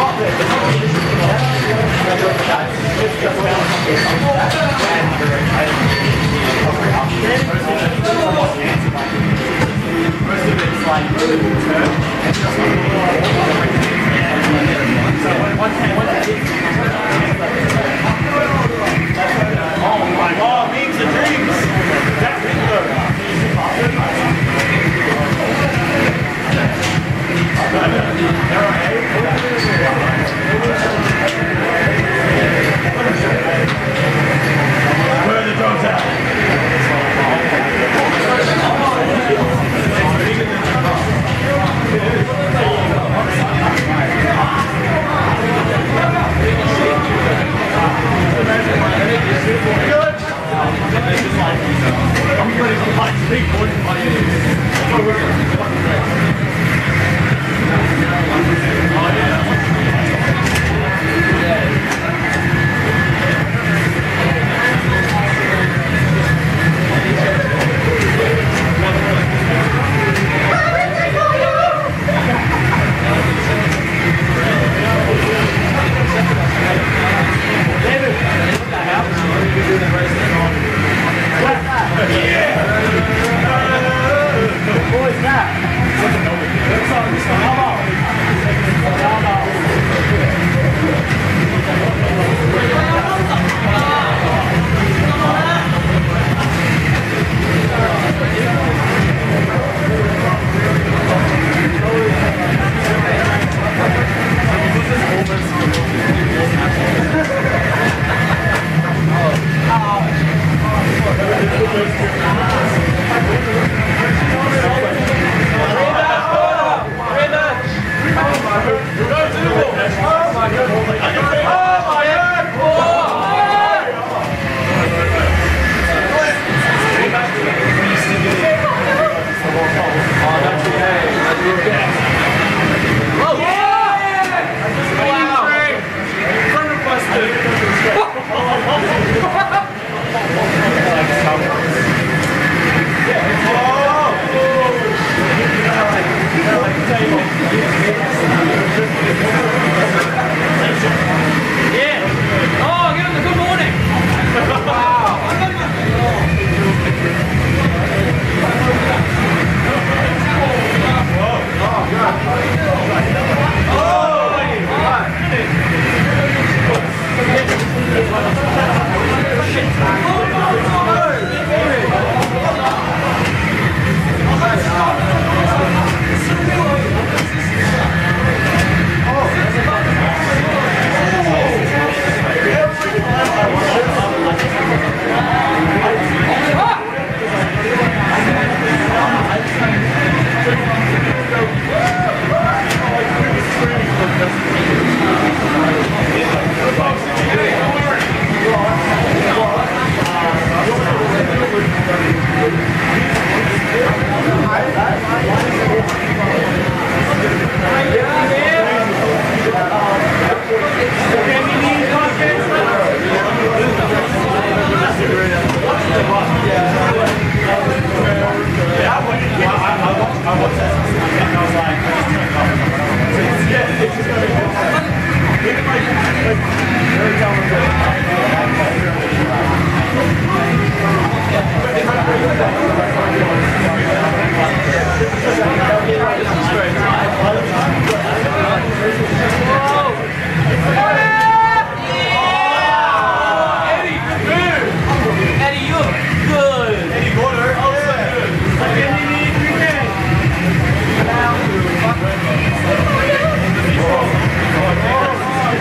Oh,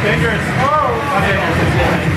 dangerous. Oh. Not dangerous.